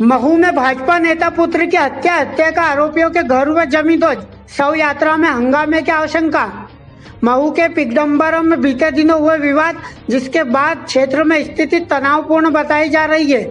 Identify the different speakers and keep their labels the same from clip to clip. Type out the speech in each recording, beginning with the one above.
Speaker 1: महू में भाजपा नेता पुत्र की हत्या हत्या का आरोपियों के घर जमी ध्वज शव यात्रा में हंगामे की आशंका। महू के पिगडम्बरम में बीते दिनों हुए विवाद, जिसके बाद क्षेत्र में स्थिति तनावपूर्ण बताई जा रही है।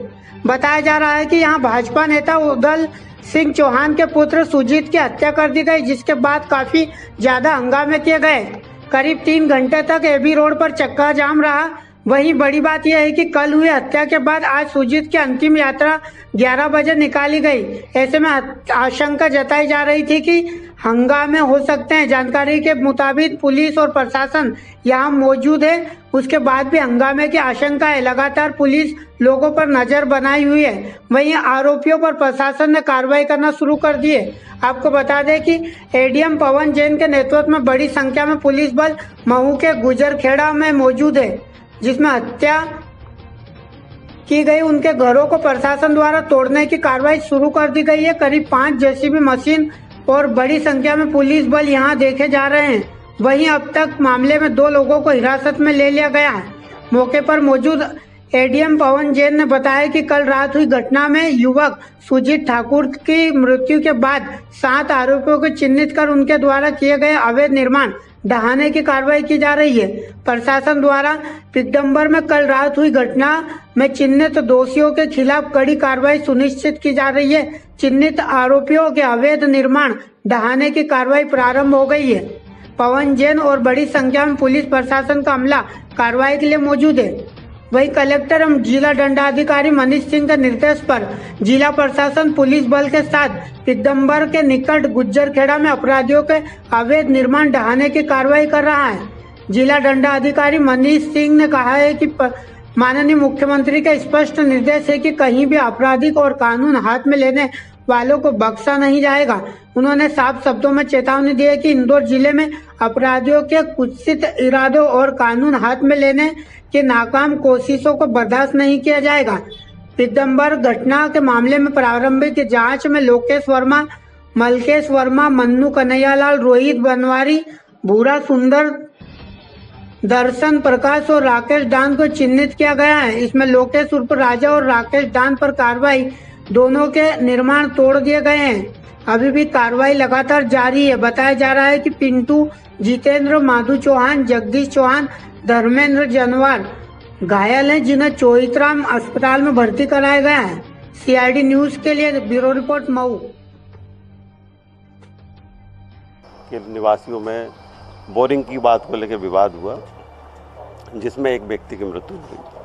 Speaker 1: बताया जा रहा है कि यहाँ भाजपा नेता उदल सिंह चौहान के पुत्र सुजीत की हत्या कर दी गई, जिसके बाद काफ़ी ज़्यादा हंगामे किए गए। करीब तीन घंटे तक एबी रोड पर चक्का जाम रहा। वहीं बड़ी बात यह है कि कल हुई हत्या के बाद आज सुजीत की अंतिम यात्रा 11 बजे निकाली गई। ऐसे में आशंका जताई जा रही थी कि हंगामे हो सकते हैं। जानकारी के मुताबिक पुलिस और प्रशासन यहाँ मौजूद है। उसके बाद भी हंगामे की आशंका है। लगातार पुलिस लोगों पर नज़र बनाई हुई है। वहीं आरोपियों पर प्रशासन ने कार्रवाई करना शुरू कर दी है। आपको बता दें कि एडीएम पवन जैन के नेतृत्व में बड़ी संख्या में पुलिस बल महू के गुजरखेड़ा में मौजूद है। जिसमें हत्या की गई, उनके घरों को प्रशासन द्वारा तोड़ने की कार्रवाई शुरू कर दी गई है। करीब पाँच जेसीबी मशीन और बड़ी संख्या में पुलिस बल यहाँ देखे जा रहे हैं। वहीं अब तक मामले में दो लोगों को हिरासत में ले लिया गया है। मौके पर मौजूद एडीएम पवन जैन ने बताया कि कल रात हुई घटना में युवक सुजीत ठाकुर की मृत्यु के बाद सात आरोपियों को चिन्हित कर उनके द्वारा किए गए अवैध निर्माण ढहाने की कार्रवाई की जा रही है। प्रशासन द्वारा पिदम्बर में कल रात हुई घटना में चिन्हित दोषियों के खिलाफ कड़ी कार्रवाई सुनिश्चित की जा रही है। चिन्हित आरोपियों के अवैध निर्माण दहाने की कार्रवाई प्रारंभ हो गई है। पवन जैन और बड़ी संख्या में पुलिस प्रशासन का अमला कार्रवाई के लिए मौजूद है। वहीं कलेक्टर एवं जिला दंडाधिकारी मनीष सिंह के निर्देश पर जिला प्रशासन पुलिस बल के साथ पिदम्बर के निकट गुज्जर खेड़ा में अपराधियों के अवैध निर्माण ढहाने की कार्रवाई कर रहा है। जिला दंडाधिकारी मनीष सिंह ने कहा है कि माननीय मुख्यमंत्री का स्पष्ट निर्देश है कि कहीं भी आपराधिक और कानून हाथ में लेने वालों को बख्शा नहीं जाएगा। उन्होंने साफ़ शब्दों में चेतावनी दी है कि इंदौर ज़िले में अपराधियों के कुत्सित इरादों और कानून हाथ में लेने के नाकाम कोशिशों को बर्दाश्त नहीं किया जाएगा। पिदम्बर घटना के मामले में प्रारंभिक जाँच में लोकेश वर्मा, मलकेश वर्मा, मन्नू कन्हैयालाल, रोहित बनवारी, भूरा सुंदर, दर्शन प्रकाश और राकेश डान को चिन्हित किया गया है। इसमें लोकेश उर्फ़ राजा और राकेश डान पर कार्रवाई दोनों के निर्माण तोड़ दिए गए हैं। अभी भी कार्रवाई लगातार जारी है। बताया जा रहा है कि पिंटू, जितेंद्र, माधु चौहान, जगदीश चौहान, धर्मेंद्र जनवार घायल हैं, जिन्हें चोहितराम अस्पताल में भर्ती कराया गया है। सीआईडी न्यूज़ के लिए ब्यूरो रिपोर्ट, मऊ।
Speaker 2: के निवासियों में बोरिंग की बात को लेकर विवाद हुआ, जिसमें एक व्यक्ति की मृत्यु हुई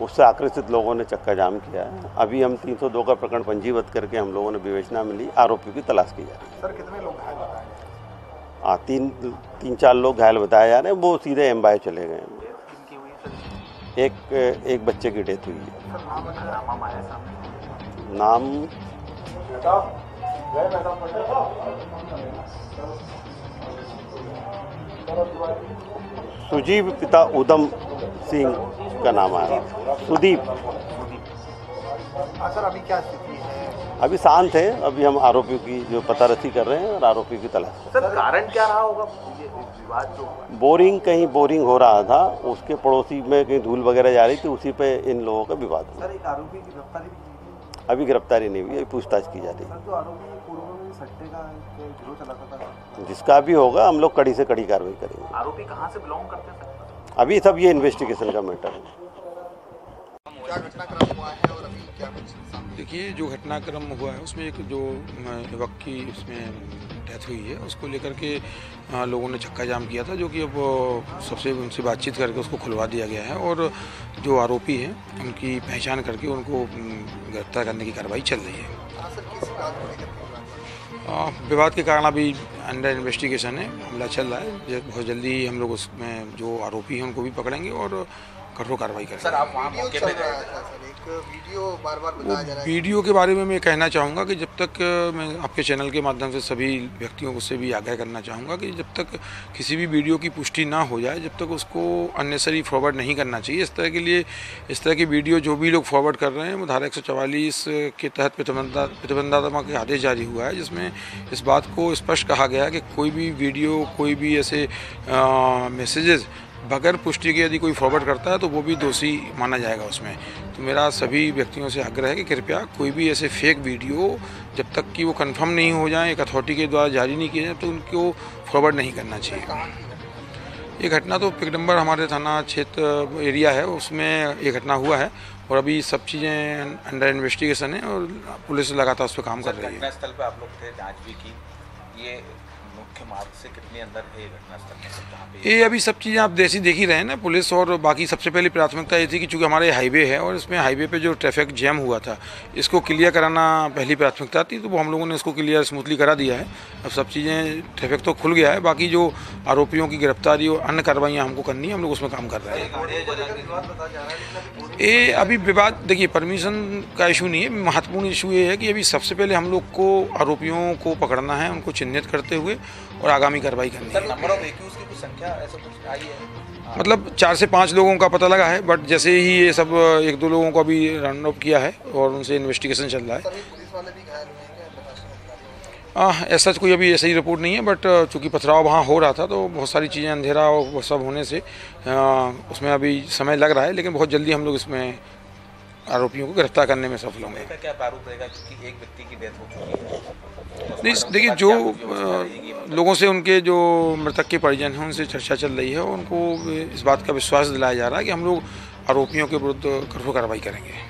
Speaker 2: उससे आक्रोशित लोगों ने चक्का जाम किया है। अभी हम 302 का प्रकरण पंजीबद्ध करके हम लोगों ने विवेचना मिली आरोपियों की तलाश की जा रही है। सर कितने लोग घायल बताए हाँ? तीन तीन चार लोग घायल बताए जा रहे हैं वो सीधे एम्बाई चले गए एक एक बच्चे की डेथ हुई है। नाम सुजीव पिता उदम सिंह। का नाम आया। सुदीप।
Speaker 3: सर अभी क्या स्थिति है?
Speaker 2: अभी शांत है। अभी हम आरोपियों की जो पता रसी कर रहे हैं और आरोपियों की तलाश
Speaker 3: सर कारण क्या रहा होगा? विवाद जो
Speaker 2: बोरिंग कहीं बोरिंग हो रहा था उसके पड़ोसी में कहीं धूल वगैरह जा रही थी उसी पे इन लोगों का विवाद
Speaker 3: हुआ। सर एक आरोपी की गिरफ्तारी
Speaker 2: अभी गिरफ्तारी नहीं हुई अभी पूछताछ की जा रही
Speaker 3: है।
Speaker 2: जिसका भी होगा हम लोग कड़ी से कड़ी कार्रवाई करेंगे।
Speaker 3: आरोपी कहाँ से बिलोंग करते हैं
Speaker 2: अभी सब ये इन्वेस्टिगेशन का मैटर है।
Speaker 3: क्या घटनाक्रम हुआ है और अभी क्या कुछ
Speaker 4: देखिए जो घटनाक्रम हुआ है उसमें एक जो युवक की उसमें डेथ हुई है उसको लेकर के लोगों ने चक्का जाम किया था जो कि अब सबसे उनसे बातचीत करके उसको खुलवा दिया गया है और जो आरोपी हैं उनकी पहचान करके उनको गिरफ़्तार करने की कार्रवाई चल रही है। विवाद के कारण अभी अंडर इन्वेस्टिगेशन है हमला चल रहा है। बहुत जल्दी ही हम लोग उसमें जो आरोपी हैं, उनको भी पकड़ेंगे और कठोर कार्रवाई करेंगे।
Speaker 3: सर, आप वहाँ मौके पे वीडियो बार बार बताया जा रहा है
Speaker 4: वीडियो के बारे में मैं कहना चाहूँगा कि जब तक मैं आपके चैनल के माध्यम से सभी व्यक्तियों को से भी आग्रह करना चाहूँगा कि जब तक किसी भी वीडियो की पुष्टि ना हो जाए जब तक उसको अननेसरी फॉरवर्ड नहीं करना चाहिए। इस तरह के लिए इस तरह की वीडियो जो भी लोग फॉरवर्ड कर रहे हैं वो धारा एक के तहत प्रतिबंधात्मक आदेश जारी हुआ है जिसमें इस बात को स्पष्ट कहा गया है कि कोई भी वीडियो कोई भी ऐसे मैसेजेस बगैर पुष्टि के यदि कोई फॉरवर्ड करता है तो वो भी दोषी माना जाएगा उसमें। तो मेरा सभी व्यक्तियों से आग्रह है कि कृपया कोई भी ऐसे फेक वीडियो जब तक कि वो कंफर्म नहीं हो जाए, एक अथॉरिटी के द्वारा जारी नहीं किए जाए तो उनको फॉरवर्ड नहीं करना चाहिए। ये घटना तो पिकडम्बर हमारे थाना क्षेत्र एरिया है, उसमें ये घटना हुआ है और अभी सब चीज़ें अंडर इन्वेस्टिगेशन है और पुलिस लगातार उस पर काम कर रही है।
Speaker 5: घटनास्थल पे आप लोग थे भी की। ये मुख्य मार्ग से अंदर ये
Speaker 4: अभी सब चीज़ें आप जैसी देख ही रहे हैं ना, पुलिस और बाकी सबसे पहली प्राथमिकता ये थी कि चूँकि हमारे हाईवे है और इसमें हाईवे पे जो ट्रैफ़िक जैम हुआ था, इसको क्लियर कराना पहली प्राथमिकता थी तो वो हम लोगों ने इसको क्लियर स्मूथली करा दिया है। अब सब चीज़ें, ट्रैफ़िक तो खुल गया है, बाकी जो आरोपियों की गिरफ्तारी और अन्य कार्रवाइयाँ हमको करनी है, हम लोग उसमें काम कर रहे हैं। ये अभी विवाद, देखिए, परमिशन का इशू नहीं है, महत्वपूर्ण इशू ये है कि अभी सबसे पहले हम लोग को आरोपियों को पकड़ना है, उनको चिन्हित करते हुए और आगामी कार्रवाई करनी है।
Speaker 5: नंबर ऑफ़ एक्यूज की कुछ संख्या ऐसा कुछ आई है?
Speaker 4: मतलब चार से पाँच लोगों का पता लगा है बट जैसे ही ये सब एक दो लोगों को अभी राउंड अप किया है और उनसे इन्वेस्टिगेशन चल रहा है।
Speaker 3: सभी पुलिस वाले भी घायल हुए हैं
Speaker 4: ऐसा कोई अभी ऐसी रिपोर्ट नहीं है बट चूँकि पथराव वहाँ हो रहा था तो बहुत सारी चीज़ें अंधेरा और वो सब होने से आ, उसमें अभी समय लग रहा है लेकिन बहुत जल्दी हम लोग इसमें आरोपियों को गिरफ़्तार करने में सफल होंगे।
Speaker 5: क्या प्रारूप रहेगा क्योंकि एक व्यक्ति की डेथ हो चुकी है?
Speaker 4: देखिए जो लोगों से उनके जो मृतक के परिजन हैं, उनसे चर्चा चल रही है और उनको इस बात का विश्वास दिलाया जा रहा है कि हम लोग आरोपियों के विरुद्ध कठोर कार्रवाई करेंगे।